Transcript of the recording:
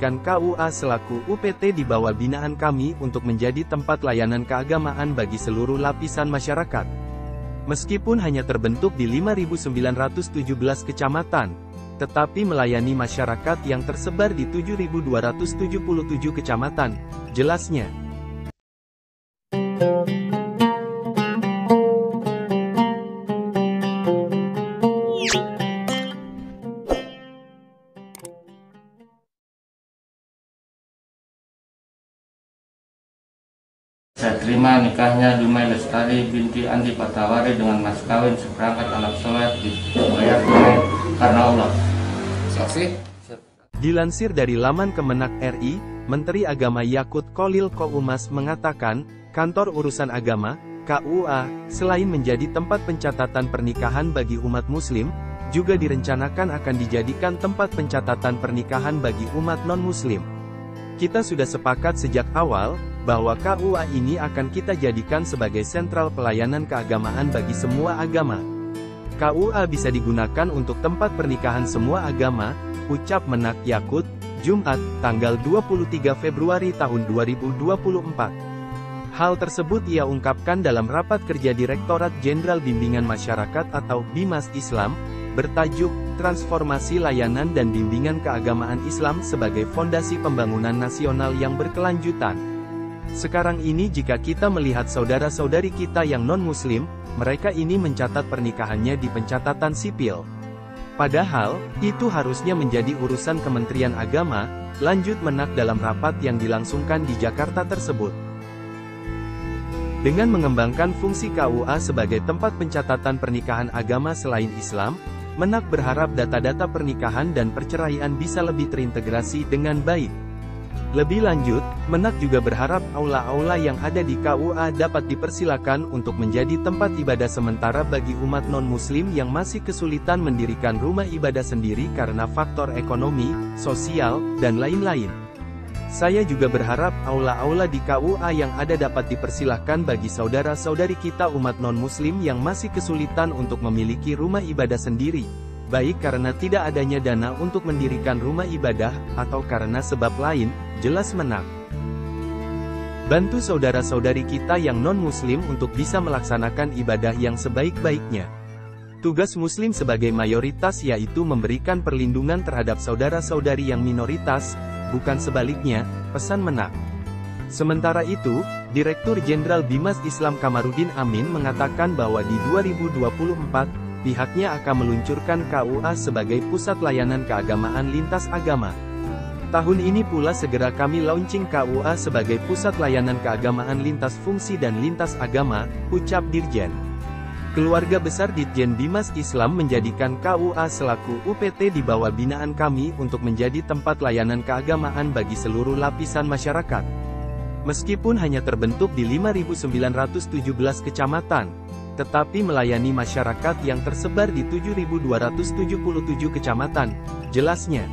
menjadikan KUA selaku UPT di bawah binaan kami untuk menjadi tempat layanan keagamaan bagi seluruh lapisan masyarakat. Meskipun hanya terbentuk di 5.917 kecamatan, tetapi melayani masyarakat yang tersebar di 7.277 kecamatan, jelasnya. Saya terima nikahnya Dumai Lestari binti Andi Patawari dengan mas kawin seperangkat anak soleh dibayar tunai karena Allah. Saksi? Dilansir dari laman Kemenak RI, Menteri Agama Yakut Kolil Koumas mengatakan, Kantor Urusan Agama, KUA, selain menjadi tempat pencatatan pernikahan bagi umat muslim, juga direncanakan akan dijadikan tempat pencatatan pernikahan bagi umat non-muslim. Kita sudah sepakat sejak awal, bahwa KUA ini akan kita jadikan sebagai sentral pelayanan keagamaan bagi semua agama. KUA bisa digunakan untuk tempat pernikahan semua agama, ucap Menak Yakut, Jumat, tanggal 23 Februari tahun 2024. Hal tersebut ia ungkapkan dalam rapat kerja Direktorat Jenderal Bimbingan Masyarakat atau BIMAS Islam, bertajuk Transformasi Layanan dan Bimbingan Keagamaan Islam sebagai Fondasi Pembangunan Nasional yang Berkelanjutan. Sekarang ini jika kita melihat saudara-saudari kita yang non-muslim, mereka ini mencatat pernikahannya di pencatatan sipil. Padahal, itu harusnya menjadi urusan Kementerian Agama, lanjut menak dalam rapat yang dilangsungkan di Jakarta tersebut. Dengan mengembangkan fungsi KUA sebagai tempat pencatatan pernikahan agama selain Islam, Menak berharap data-data pernikahan dan perceraian bisa lebih terintegrasi dengan baik. Lebih lanjut, Menak juga berharap aula-aula yang ada di KUA dapat dipersilakan untuk menjadi tempat ibadah sementara bagi umat non-muslim yang masih kesulitan mendirikan rumah ibadah sendiri karena faktor ekonomi, sosial, dan lain-lain. Saya juga berharap aula-aula di KUA yang ada dapat dipersilahkan bagi saudara-saudari kita umat non-muslim yang masih kesulitan untuk memiliki rumah ibadah sendiri, baik karena tidak adanya dana untuk mendirikan rumah ibadah, atau karena sebab lain, jelas menang. Bantu saudara-saudari kita yang non-muslim untuk bisa melaksanakan ibadah yang sebaik-baiknya. Tugas muslim sebagai mayoritas yaitu memberikan perlindungan terhadap saudara-saudari yang minoritas, bukan sebaliknya, pesan menak. Sementara itu, Direktur Jenderal Bimas Islam Kamarudin Amin mengatakan bahwa di 2024, pihaknya akan meluncurkan KUA sebagai pusat layanan keagamaan lintas agama. Tahun ini pula segera kami launching KUA sebagai pusat layanan keagamaan lintas fungsi dan lintas agama, ucap Dirjen. Keluarga besar Ditjen Bimas Islam menjadikan KUA selaku UPT di bawah binaan kami untuk menjadi tempat layanan keagamaan bagi seluruh lapisan masyarakat. Meskipun hanya terbentuk di 5.917 kecamatan, tetapi melayani masyarakat yang tersebar di 7.277 kecamatan, jelasnya.